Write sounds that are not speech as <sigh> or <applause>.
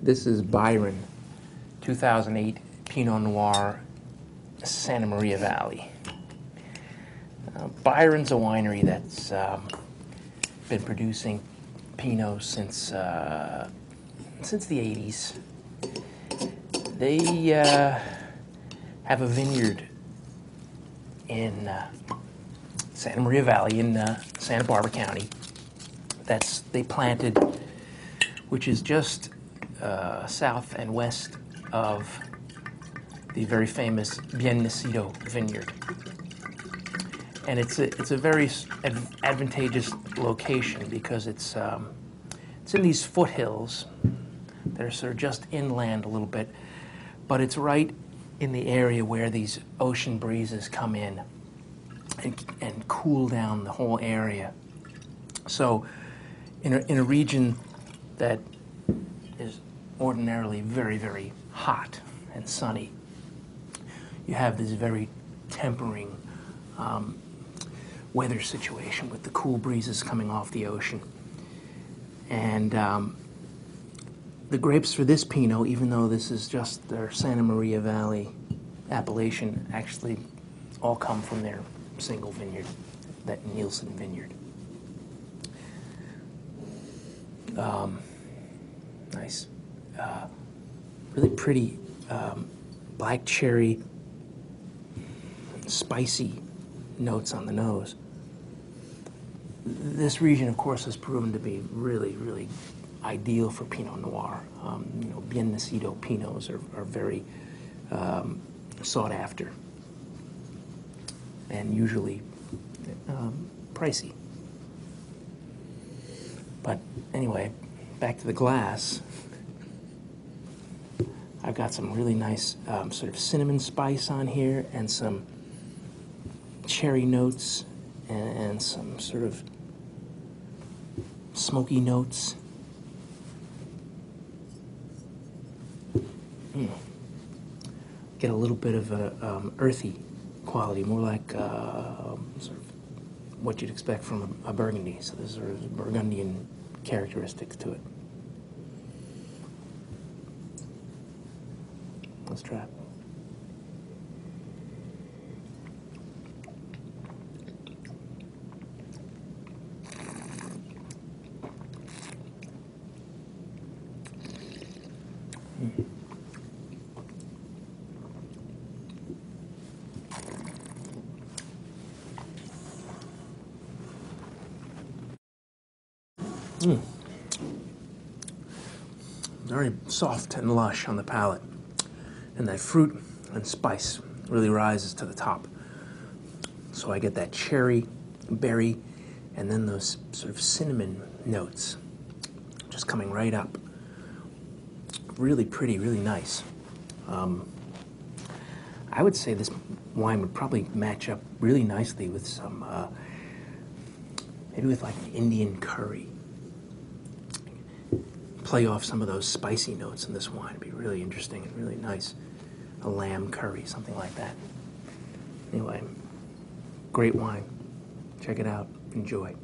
This is Byron, 2008 Pinot Noir, Santa Maria Valley. Uh, Byron's a winery that's um, been producing Pinot since uh, since the 80s. They uh, have a vineyard in uh, Santa Maria Valley in uh, Santa Barbara County. That's they planted, which is just uh, south and west of the very famous Bien Nacido vineyard. And it's a, it's a very ad- advantageous location because it's, um, it's in these foothills. They're sort of just inland a little bit, but it's right in the area where these ocean breezes come in and, and cool down the whole area. So, in a, in a region that is ordinarily very, very hot and sunny, you have this very tempering um, weather situation with the cool breezes coming off the ocean. And um, the grapes for this Pinot, even though this is just their Santa Maria Valley appellation, actually all come from their single vineyard, that Nielson vineyard. Um, nice. Uh, really pretty um, black cherry, spicy notes on the nose. This region, of course, has proven to be really, really ideal for Pinot Noir. Um, you know, Bien Nacido Pinots are, are very um, sought after and usually um, pricey. But anyway, back to the glass. <laughs> I've got some really nice um, sort of cinnamon spice on here and some cherry notes and, and some sort of smoky notes. Mm. Get a little bit of a um, earthy quality, more like uh, sort of what you'd expect from a, a Burgundy. So there's sort of Burgundian characteristics to it. Let's try it. Mm. Very soft and lush on the palate. And that fruit and spice really rises to the top. So I get that cherry, berry, and then those sort of cinnamon notes just coming right up. Really pretty, really nice. Um, I would say this wine would probably match up really nicely with some, uh, maybe with like an Indian curry play off some of those spicy notes in this wine. It'd be really interesting and really nice. A lamb curry, something like that. Anyway, great wine. Check it out. Enjoy.